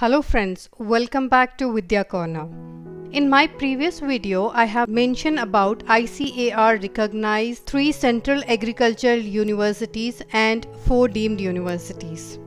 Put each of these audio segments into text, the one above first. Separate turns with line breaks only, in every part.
Hello friends, welcome back to Vidya Corner. In my previous video, I have mentioned about ICAR recognized three central agricultural universities and four deemed universities.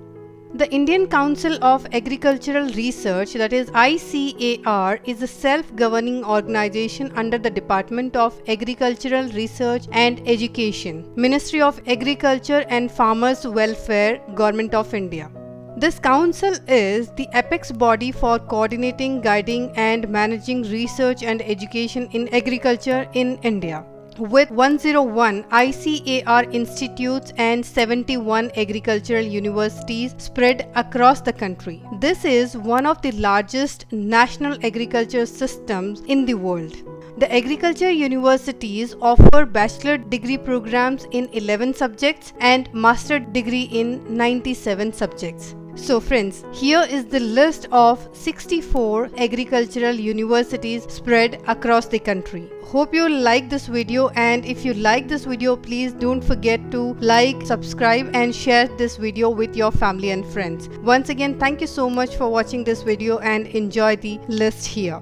The Indian Council of Agricultural Research, that is ICAR, is a self-governing organization under the Department of Agricultural Research and Education, Ministry of Agriculture and Farmers Welfare, Government of India. This council is the apex body for coordinating, guiding and managing research and education in agriculture in India. With 101 ICAR institutes and 71 agricultural universities spread across the country. This is one of the largest national agriculture systems in the world. The agriculture universities offer bachelor degree programs in 11 subjects and master degree in 97 subjects. So friends, here is the list of 64 agricultural universities spread across the country. Hope you like this video and if you like this video please don't forget to like, subscribe and share this video with your family and friends. Once again thank you so much for watching this video and enjoy the list here.